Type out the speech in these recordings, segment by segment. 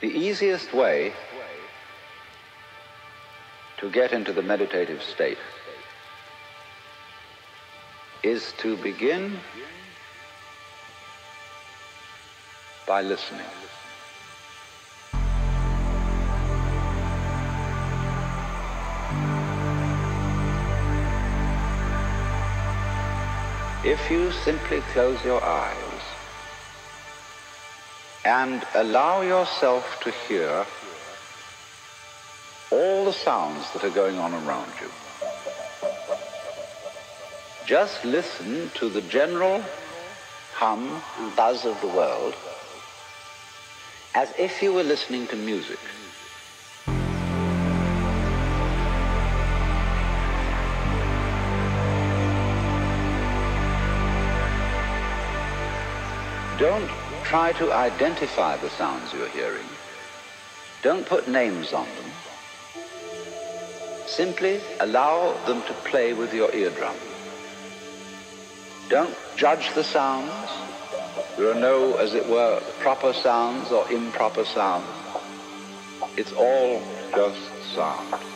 The easiest way to get into the meditative state is to begin by listening. If you simply close your eyes and allow yourself to hear all the sounds that are going on around you. Just listen to the general hum and buzz of the world as if you were listening to music. Don't try to identify the sounds you're hearing. Don't put names on them. Simply allow them to play with your eardrum. Don't judge the sounds. There are no, as it were, proper sounds or improper sounds. It's all just sound.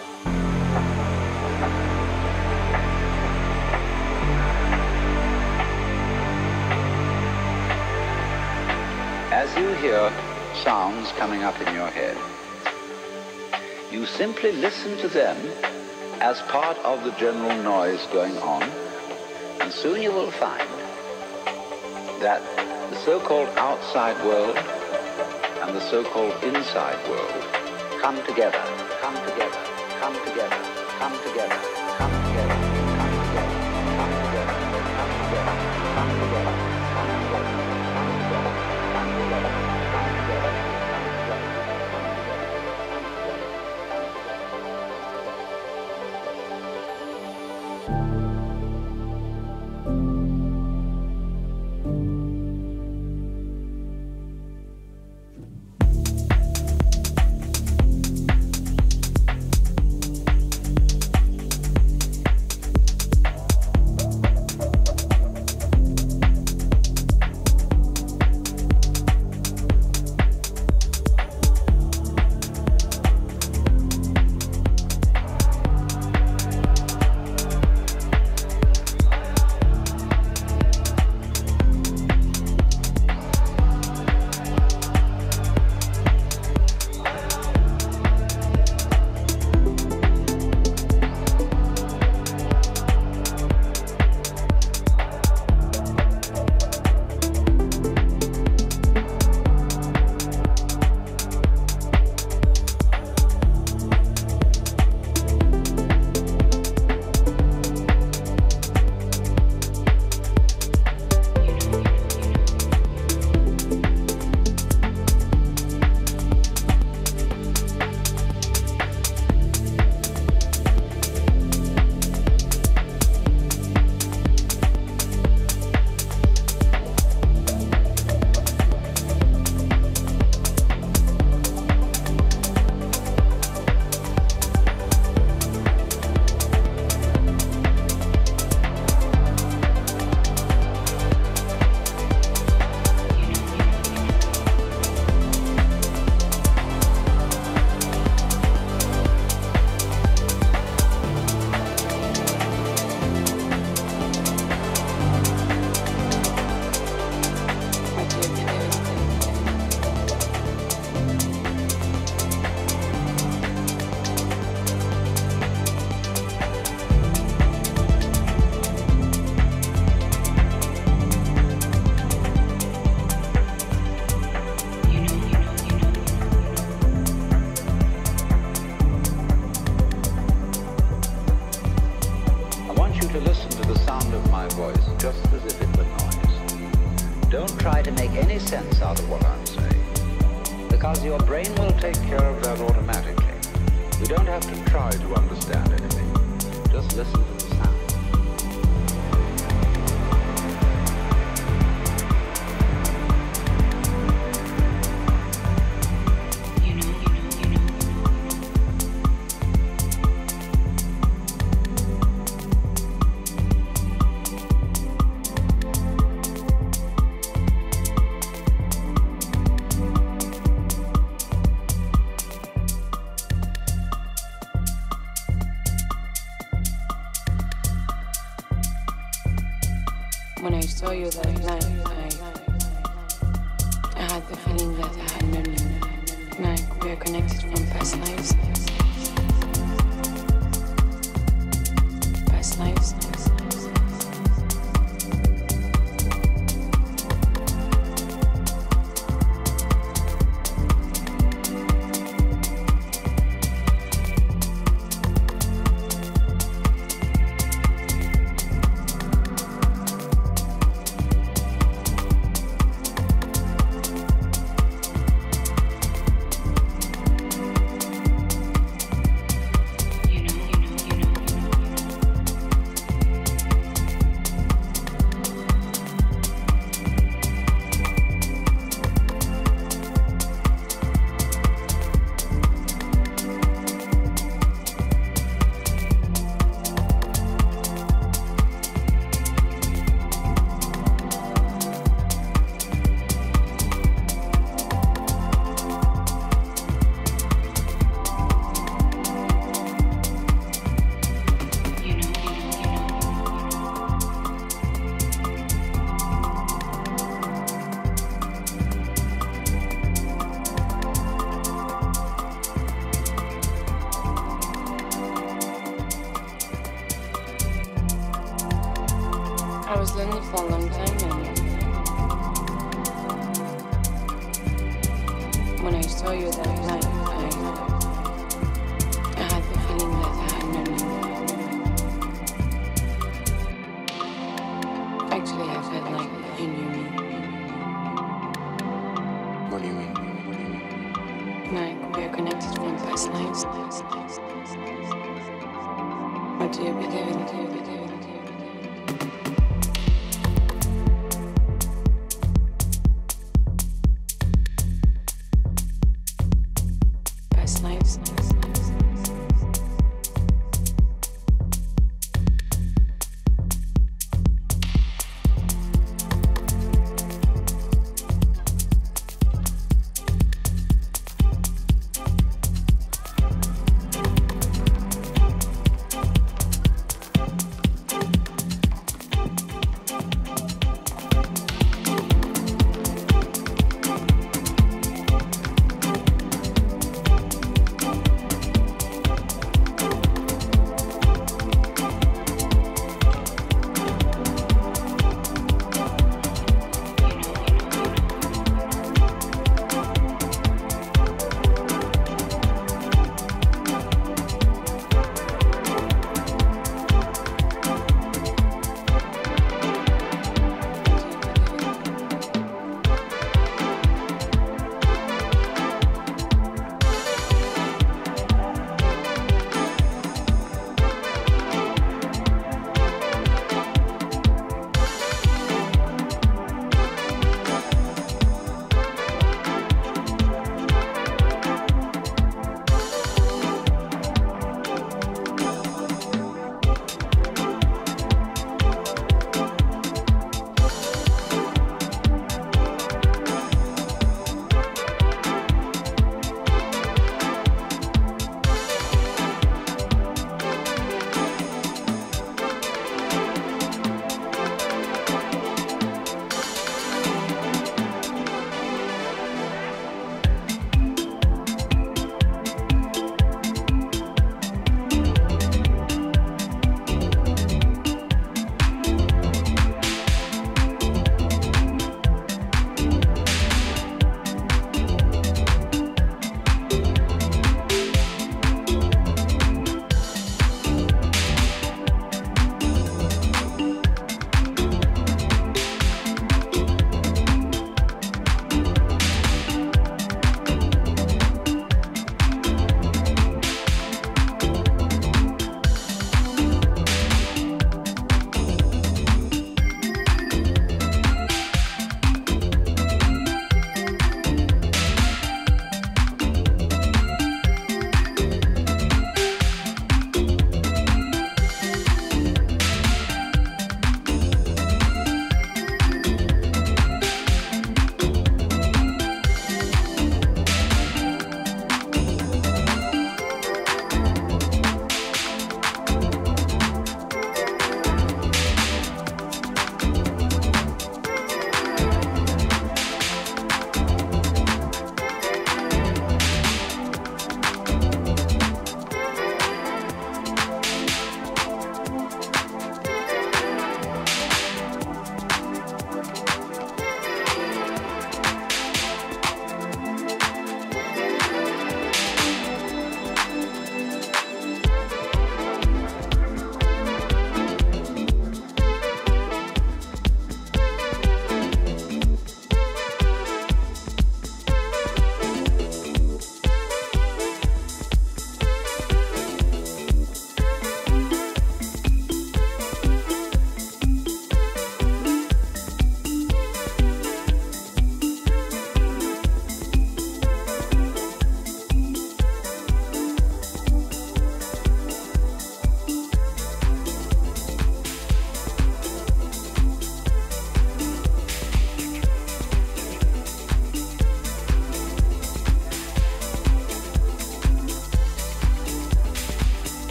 As you hear sounds coming up in your head, you simply listen to them as part of the general noise going on, and soon you will find that the so-called outside world and the so-called inside world come together, come together, come together, come together, sound of my voice just as if it were noise. Don't try to make any sense out of what I'm saying, because your brain will take care of that automatically. You don't have to try to understand anything. Just listen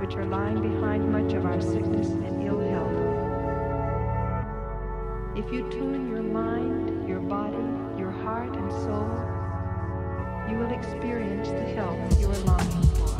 which are lying behind much of our sickness and ill health. If you tune your mind, your body, your heart, and soul, you will experience the health you are longing for.